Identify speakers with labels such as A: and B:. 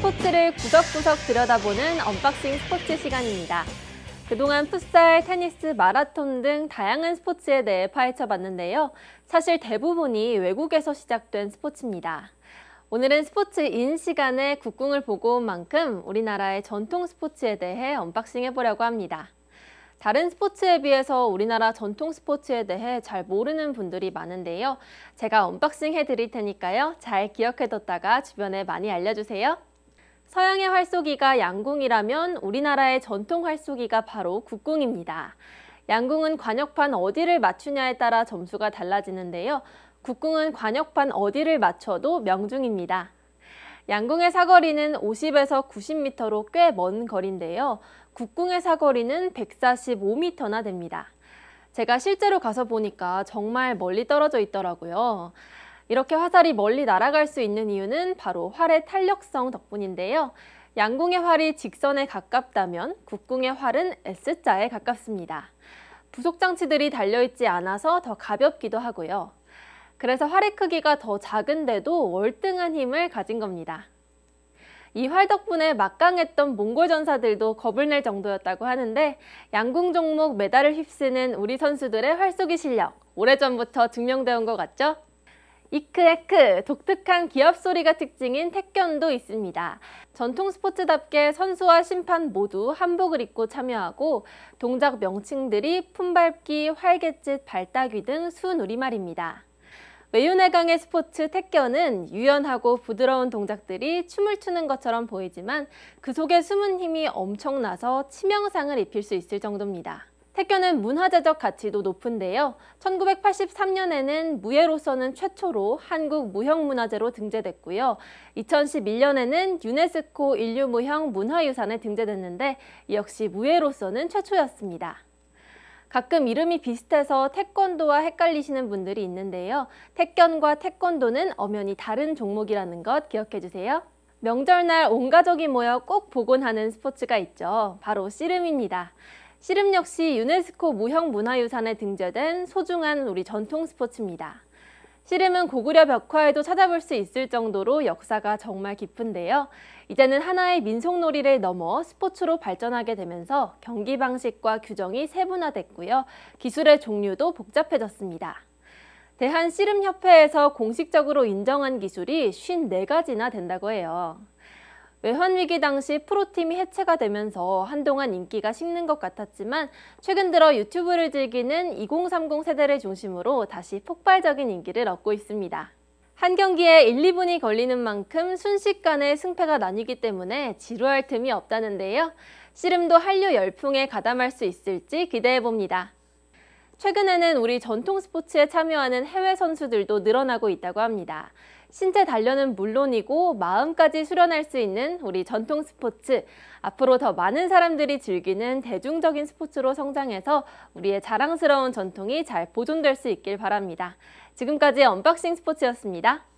A: 스포츠를 구석구석 들여다보는 unboxing 스포츠 시간입니다. 그동안 풋살, 테니스, 마라톤 등 다양한 스포츠에 대해 파헤쳐 봤는데요. 사실 대부분이 외국에서 시작된 스포츠입니다. 오늘은 스포츠 인 시간에 국궁을 보고 온 만큼 우리나라의 전통 스포츠에 대해 unboxing 해보려고 합니다. 다른 스포츠에 비해서 우리나라 전통 스포츠에 대해 잘 모르는 분들이 많은데요. 제가 unboxing 해드릴 테니까요. 잘 기억해뒀다가 주변에 많이 알려주세요. 서양의 활쏘기가 양궁이라면 우리나라의 전통 활쏘기가 바로 국궁입니다. 양궁은 과녁판 어디를 맞추냐에 따라 점수가 달라지는데요. 국궁은 과녁판 어디를 맞춰도 명중입니다. 양궁의 사거리는 50에서 90m로 꽤 먼 거리인데요. 국궁의 사거리는 145m나 됩니다. 제가 실제로 가서 보니까 정말 멀리 떨어져 있더라고요. 이렇게 화살이 멀리 날아갈 수 있는 이유는 바로 활의 탄력성 덕분인데요. 양궁의 활이 직선에 가깝다면 국궁의 활은 S자에 가깝습니다. 부속 장치들이 달려있지 않아서 더 가볍기도 하고요. 그래서 활의 크기가 더 작은데도 월등한 힘을 가진 겁니다. 이 활 덕분에 막강했던 몽골 전사들도 겁을 낼 정도였다고 하는데 양궁 종목 메달을 휩쓰는 우리 선수들의 활쏘기 실력 오래전부터 증명되어 온 것 같죠? 이크에크 독특한 기합 소리가 특징인 태권도 있습니다. 전통 스포츠답게 선수와 심판 모두 한복을 입고 참여하고 동작 명칭들이 품밟기, 활개짓, 발따귀 등 순우리말입니다. 외유내강의 스포츠 태권은 유연하고 부드러운 동작들이 춤을 추는 것처럼 보이지만 그 속에 숨은 힘이 엄청나서 치명상을 입힐 수 있을 정도입니다. 태권은 문화재적 가치도 높은데요. 1983년에는 무예로서는 최초로 한국 무형문화재로 등재됐고요. 2011년에는 유네스코 인류무형 문화유산에 등재됐는데 역시 무예로서는 최초였습니다. 가끔 이름이 비슷해서 태권도와 헷갈리시는 분들이 있는데요. 태권과 태권도는 엄연히 다른 종목이라는 것 기억해 주세요. 명절날 온 가족이 모여 꼭 보곤 하는 스포츠가 있죠. 바로 씨름입니다. 씨름 역시 유네스코 무형 문화유산에 등재된 소중한 우리 전통 스포츠입니다. 씨름은 고구려 벽화에도 찾아볼 수 있을 정도로 역사가 정말 깊은데요. 이제는 하나의 민속놀이를 넘어 스포츠로 발전하게 되면서 경기 방식과 규정이 세분화됐고요. 기술의 종류도 복잡해졌습니다. 대한씨름협회에서 공식적으로 인정한 기술이 54가지나 된다고 해요. 외환위기 당시 프로팀이 해체가 되면서 한동안 인기가 식는 것 같았지만 최근 들어 유튜브를 즐기는 2030 세대를 중심으로 다시 폭발적인 인기를 얻고 있습니다. 한 경기에 1, 2분이 걸리는 만큼 순식간에 승패가 나뉘기 때문에 지루할 틈이 없다는데요. 씨름도 한류 열풍에 가담할 수 있을지 기대해봅니다. 최근에는 우리 전통 스포츠에 참여하는 해외 선수들도 늘어나고 있다고 합니다. 신체 단련은 물론이고 마음까지 수련할 수 있는 우리 전통 스포츠 앞으로 더 많은 사람들이 즐기는 대중적인 스포츠로 성장해서 우리의 자랑스러운 전통이 잘 보존될 수 있길 바랍니다. 지금까지 unboxing 스포츠였습니다.